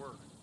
work.